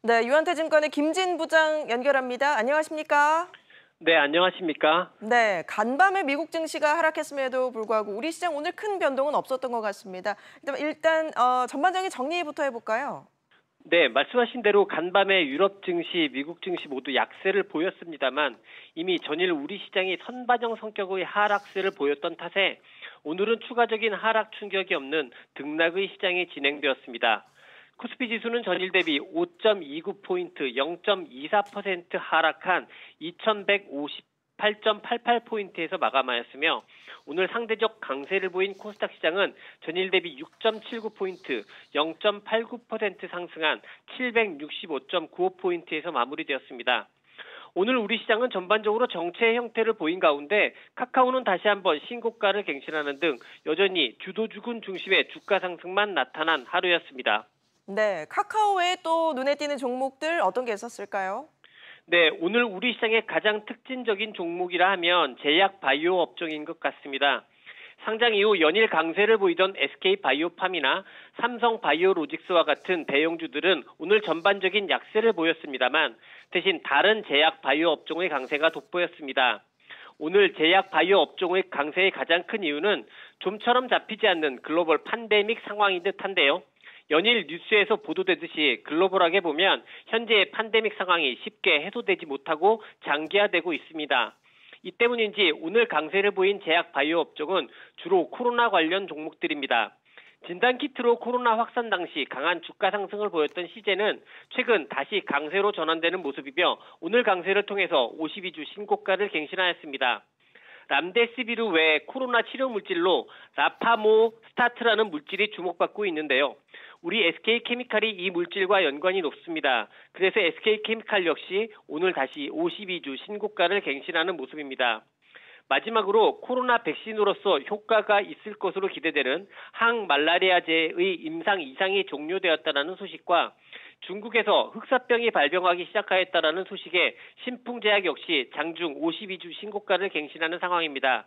네, 유한태증권의 김진 부장 연결합니다. 안녕하십니까? 네, 안녕하십니까? 네, 간밤에 미국 증시가 하락했음에도 불구하고 우리 시장 오늘 큰 변동은 없었던 것 같습니다. 일단 어, 전반적인 정리부터 해볼까요? 네, 말씀하신 대로 간밤에 유럽 증시, 미국 증시 모두 약세를 보였습니다만 이미 전일 우리 시장이 선반영 성격의 하락세를 보였던 탓에 오늘은 추가적인 하락 충격이 없는 등락의 시장이 진행되었습니다. 코스피 지수는 전일 대비 5.29포인트 0.24% 하락한 2158.88포인트에서 마감하였으며 오늘 상대적 강세를 보인 코스닥 시장은 전일 대비 6.79포인트 0.89% 상승한 765.95포인트에서 마무리되었습니다. 오늘 우리 시장은 전반적으로 정체의 형태를 보인 가운데 카카오는 다시 한번 신고가를 갱신하는 등 여전히 주도주군 중심의 주가 상승만 나타난 하루였습니다. 네, 카카오 외에 또 눈에 띄는 종목들 어떤 게 있었을까요? 네, 오늘 우리 시장의 가장 특징적인 종목이라 하면 제약 바이오 업종인 것 같습니다. 상장 이후 연일 강세를 보이던 SK 바이오팜이나 삼성 바이오로직스와 같은 대형주들은 오늘 전반적인 약세를 보였습니다만 대신 다른 제약 바이오 업종의 강세가 돋보였습니다. 오늘 제약 바이오 업종의 강세의 가장 큰 이유는 좀처럼 잡히지 않는 글로벌 판데믹 상황인 듯한데요. 연일 뉴스에서 보도되듯이 글로벌하게 보면 현재의 팬데믹 상황이 쉽게 해소되지 못하고 장기화되고 있습니다. 이 때문인지 오늘 강세를 보인 제약 바이오 업종은 주로 코로나 관련 종목들입니다. 진단키트로 코로나 확산 당시 강한 주가 상승을 보였던 시제는 최근 다시 강세로 전환되는 모습이며 오늘 강세를 통해서 52주 신고가를 갱신하였습니다. 렘데시비르 외 코로나 치료 물질로 나파모스타트라는 물질이 주목받고 있는데요. 우리 SK케미칼이 이 물질과 연관이 높습니다. 그래서 SK케미칼 역시 오늘 다시 52주 신고가를 갱신하는 모습입니다. 마지막으로 코로나 백신으로서 효과가 있을 것으로 기대되는 항말라리아제의 임상 2상이 종료되었다는 소식과 중국에서 흑사병이 발병하기 시작하였다는 소식에 신풍제약 역시 장중 52주 신고가를 갱신하는 상황입니다.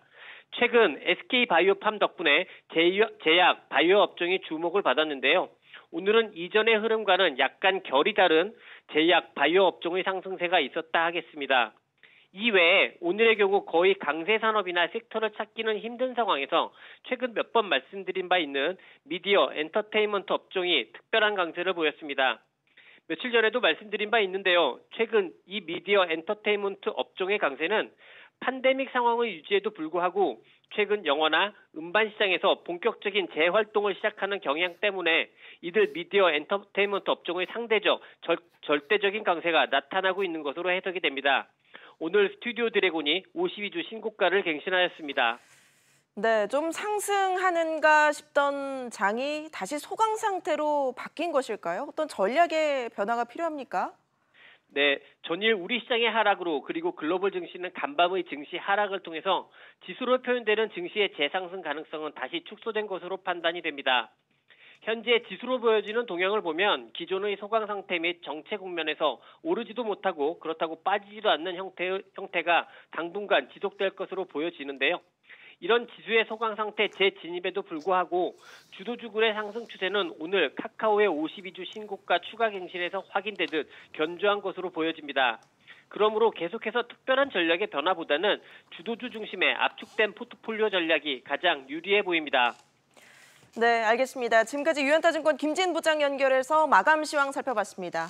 최근 SK바이오팜 덕분에 제약, 바이오 업종이 주목을 받았는데요. 오늘은 이전의 흐름과는 약간 결이 다른 제약 바이오 업종의 상승세가 있었다 하겠습니다. 이외에 오늘의 경우 거의 강세 산업이나 섹터를 찾기는 힘든 상황에서 최근 몇 번 말씀드린 바 있는 미디어, 엔터테인먼트 업종이 특별한 강세를 보였습니다. 며칠 전에도 말씀드린 바 있는데요. 최근 이 미디어 엔터테인먼트 업종의 강세는 팬데믹 상황의 유지에도 불구하고 최근 영화나 음반 시장에서 본격적인 재활동을 시작하는 경향 때문에 이들 미디어 엔터테인먼트 업종의 상대적 절, 절대적인 강세가 나타나고 있는 것으로 해석이 됩니다. 오늘 스튜디오 드래곤이 52주 신고가를 갱신하였습니다. 네, 좀 상승하는가 싶던 장이 다시 소강 상태로 바뀐 것일까요? 어떤 전략의 변화가 필요합니까? 네, 전일 우리 시장의 하락으로 그리고 글로벌 증시는 간밤의 증시 하락을 통해서 지수로 표현되는 증시의 재상승 가능성은 다시 축소된 것으로 판단이 됩니다. 현재 지수로 보여지는 동향을 보면 기존의 소강 상태 및 정체 국면에서 오르지도 못하고 그렇다고 빠지지도 않는 형태, 형태가 당분간 지속될 것으로 보여지는데요. 이런 지수의 소강 상태 재진입에도 불구하고 주도주군의 상승 추세는 오늘 카카오의 52주 신고가 추가 갱신에서 확인되듯 견조한 것으로 보여집니다. 그러므로 계속해서 특별한 전략의 변화보다는 주도주 중심의 압축된 포트폴리오 전략이 가장 유리해 보입니다. 네, 알겠습니다. 지금까지 유현타증권 김진 부장 연결해서 마감 시황 살펴봤습니다.